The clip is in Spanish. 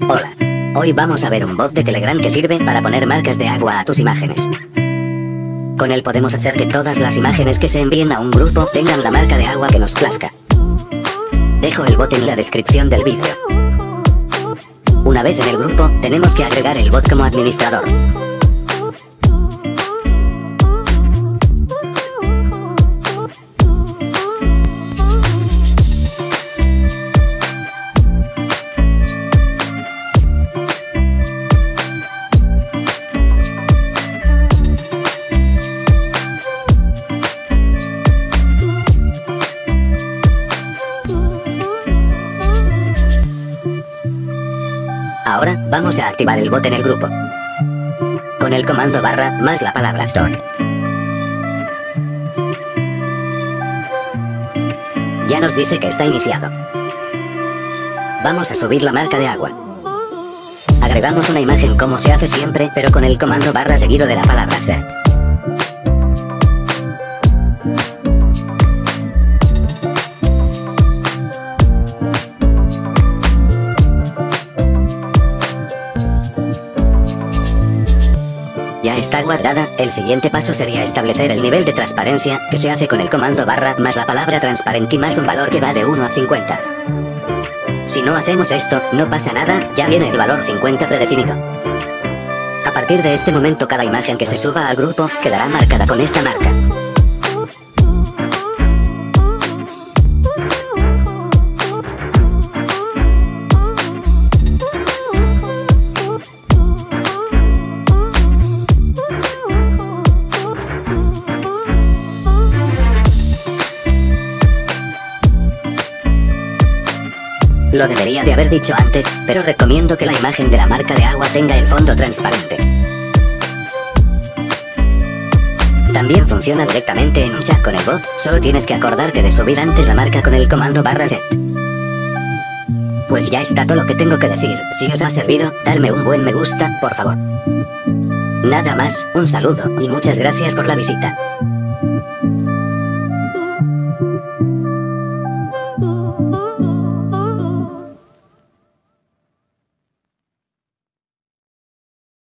Hola. Hoy vamos a ver un bot de Telegram que sirve para poner marcas de agua a tus imágenes. Con él podemos hacer que todas las imágenes que se envíen a un grupo tengan la marca de agua que nos plazca. Dejo el bot en la descripción del vídeo. Una vez en el grupo, tenemos que agregar el bot como administrador. Ahora, vamos a activar el bot en el grupo. Con el comando barra más la palabra store. Ya nos dice que está iniciado. Vamos a subir la marca de agua. Agregamos una imagen como se hace siempre, pero con el comando barra seguido de la palabra set. Ya está guardada, el siguiente paso sería establecer el nivel de transparencia, que se hace con el comando barra más la palabra transparente más un valor que va de 1 a 50. Si no hacemos esto, no pasa nada, ya viene el valor 50 predefinido. A partir de este momento cada imagen que se suba al grupo, quedará marcada con esta marca. Lo debería de haber dicho antes, pero recomiendo que la imagen de la marca de agua tenga el fondo transparente. También funciona directamente en un chat con el bot, solo tienes que acordarte de subir antes la marca con el comando barra set. Pues ya está todo lo que tengo que decir, si os ha servido, darme un buen me gusta, por favor. Nada más, un saludo, y muchas gracias por la visita.